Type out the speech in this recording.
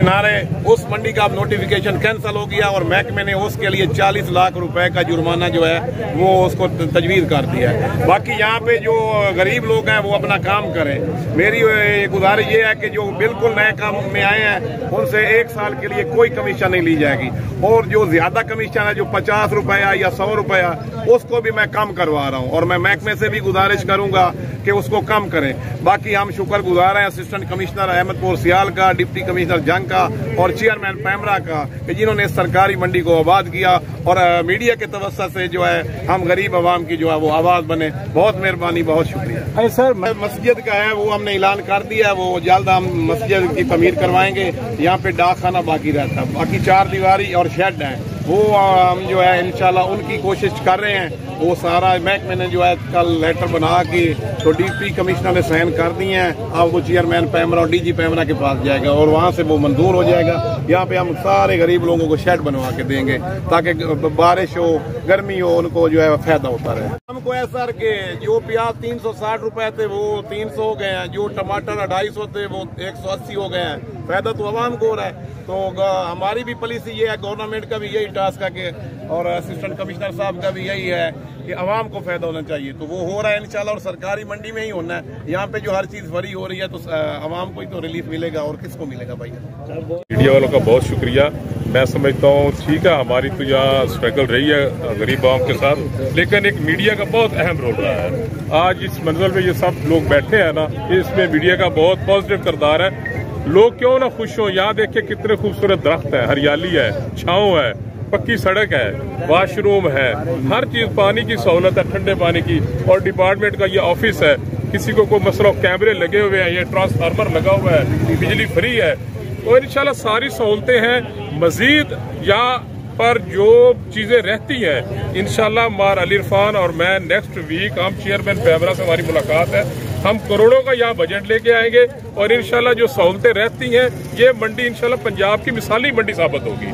किनारे, उस मंडी का अब नोटिफिकेशन कैंसिल हो गया और महकमे ने उसके लिए 40 लाख रुपए का जुर्माना जो है, वो उसको तजवीज़ कर दिया है। बाकी यहाँ पे जो गरीब लोग हैं, वो अपना काम करें। मेरी गुजारिश ये है कि जो बिल्कुल नए काम में आए हैं, उनसे एक साल के लिए कोई कमीशन नहीं ली जाएगी। और जो ज़्यादा कमीशन है, जो पचास रुपया या सौ रुपया उसको भी मैं कम करवा रहा हूँ। और मैं महकमे से भी गुजारिश करूँगा कि उसको कम करें। बाकी हम शुक्र गुजार हैं, असिस्टेंट कमिश्नर अहमदपुर सियाल का, डिप्टी कमिश्नर जंग का और चेयरमैन पैमरा का कि जिन्होंने सरकारी मंडी को आबाद किया और मीडिया के तवस्त से जो है हम गरीब आवाम की जो है वो आवाज़ बने। बहुत मेहरबानी बहुत शुक्रिया। अरे सर मस्जिद का है वो हमने ऐलान कर दिया है वो जल्द हम मस्जिद की तमीर करवाएँगे। यहाँ पे डाक खाना बाकी रहता बाकी चार दीवारी और शेड है। वो हम जो है इंशाल्लाह उनकी कोशिश कर रहे हैं। वो सारा महकमे ने जो है कल लेटर बना के तो डीपी कमिश्नर ने साइन कर दिए हैं। अब वो चेयरमैन पैमरा और डीजी पैमरा के पास जाएगा और वहाँ से वो मंजूर हो जाएगा। यहाँ पे हम सारे गरीब लोगों को शेड बनवा के देंगे ताकि बारिश हो, गर्मी हो, उनको जो है फ़ायदा होता रहे। हमको सर के जो प्याज तीन सौ साठ रुपए थे, वो तीन सौ हो गए हैं। जो टमाटर अढ़ाई सौ थे, वो एक सौ अस्सी हो गए हैं। फ़ायदा तो आवाम को हो रहा है। तो हमारी भी पॉलिसी ये है गवर्नमेंट का भी यही टास्क है कि और असिस्टेंट कमिश्नर साहब का भी यही है। कि आवाम को फ़ायदा होना चाहिए। तो वो हो रहा है इंशाल्लाह और सरकारी मंडी में ही होना है। यहाँ पे जो हर चीज़ फ्री हो रही है तो आवाम को ही तो रिलीफ मिलेगा और किसको मिलेगा भाई? मीडिया वालों का बहुत शुक्रिया। मैं समझता हूँ, ठीक है, हमारी तो यहाँ स्ट्रगल रही है गरीब आवाम के साथ, लेकिन एक मीडिया का बहुत अहम रोल रहा है। आज इस मंजिल में ये सब लोग बैठे हैं ना इसमें मीडिया का बहुत पॉजिटिव करदार है। लोग क्यों ना खुश हो? यहाँ देखिए कितने खूबसूरत दरख्त है, हरियाली है, छाव है पक्की सड़क है वाशरूम है, हर चीज़, पानी की सहूलत है, ठंडे पानी की। और डिपार्टमेंट का ये ऑफ़िस है, किसी को कोई मसला कैमरे लगे हुए हैं, ये ट्रांसफार्मर लगा हुआ है, बिजली फ्री है। और इंशाल्लाह सारी सहूलतें हैं, मजीद यहाँ पर जो चीज़ें रहती हैं इनशाला मार अली इरफान और मैं नेक्स्ट वीक हम चेयरमैन पैमरा से हमारी मुलाकात है। हम करोड़ों का यहाँ बजट लेके आएँगे और इनशाला जो सहूलतें रहती हैं, ये मंडी इनशाला पंजाब की मिसाली मंडी साबित होगी।